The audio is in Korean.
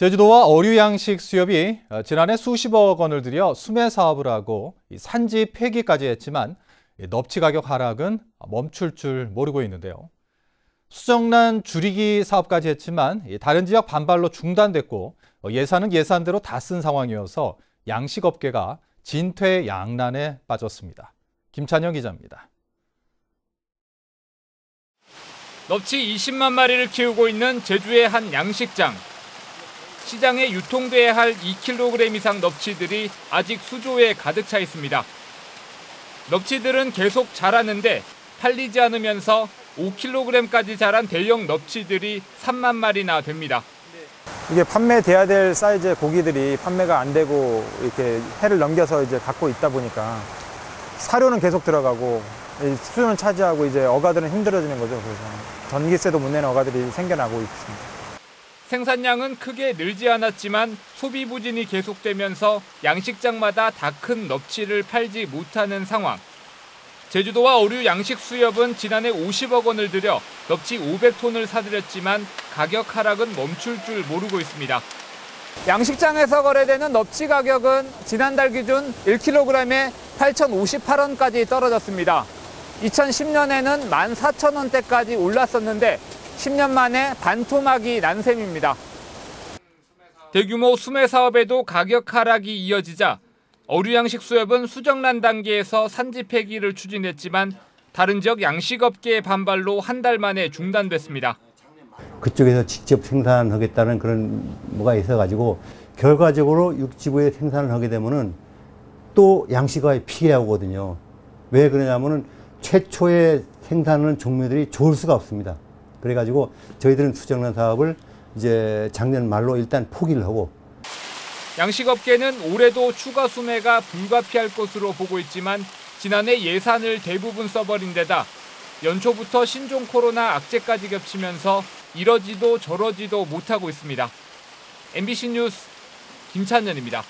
제주도와 어류 양식 수협이 어, 지난해 수십억 원을 들여 수매 사업을 하고 산지 폐기까지 했지만 넙치 가격 하락은 멈출 줄 모르고 있는데요. 수정란 줄이기 사업까지 했지만 다른 지역 반발로 중단됐고 어, 예산은 예산대로 다 쓴 상황이어서 양식업계가 진퇴양난에 빠졌습니다. 김찬영 기자입니다. 넙치 20만 마리를 키우고 있는 제주의 한 양식장. 시장에 유통돼야 할 2kg 이상 넙치들이 아직 수조에 가득 차 있습니다. 넙치들은 계속 자라는데 팔리지 않으면서 5kg까지 자란 대형 넙치들이 3만 마리나 됩니다. 이게 판매돼야 될 사이즈의 고기들이 판매가 안 되고 이렇게 해를 넘겨서 이제 갖고 있다 보니까 사료는 계속 들어가고 수조는 차지하고 이제 어가들은 힘들어지는 거죠. 그래서 전기세도 못 내는 어가들이 생겨나고 있습니다. 생산량은 크게 늘지 않았지만 소비 부진이 계속되면서 양식장마다 다 큰 넙치를 팔지 못하는 상황. 제주도와 어류 양식 수협은 지난해 50억 원을 들여 넙치 500톤을 사들였지만 가격 하락은 멈출 줄 모르고 있습니다. 양식장에서 거래되는 넙치 가격은 지난달 기준 1kg에 8,058원까지 떨어졌습니다. 2010년에는 14,000원대까지 올랐었는데 10년 만에 반토막이 난 셈입니다. 대규모 수매 사업에도 가격 하락이 이어지자 어류 양식 수협은 수정란 단계에서 산지 폐기를 추진했지만 다른 지역 양식업계의 반발로 한 달 만에 중단됐습니다. 그쪽에서 직접 생산하겠다는 그런 뭐가 있어가지고 결과적으로 육지부에 생산을 하게 되면은 또 양식업에 피해야 오거든요. 왜 그러냐면은 최초의 생산하는 종류들이 좋을 수가 없습니다. 그래가지고 저희들은 수정란 사업을 이제 작년 말로 일단 포기를 하고 양식업계는 올해도 추가 수매가 불가피할 것으로 보고 있지만 지난해 예산을 대부분 써버린 데다 연초부터 신종 코로나 악재까지 겹치면서 이러지도 저러지도 못하고 있습니다. MBC 뉴스 김찬현입니다.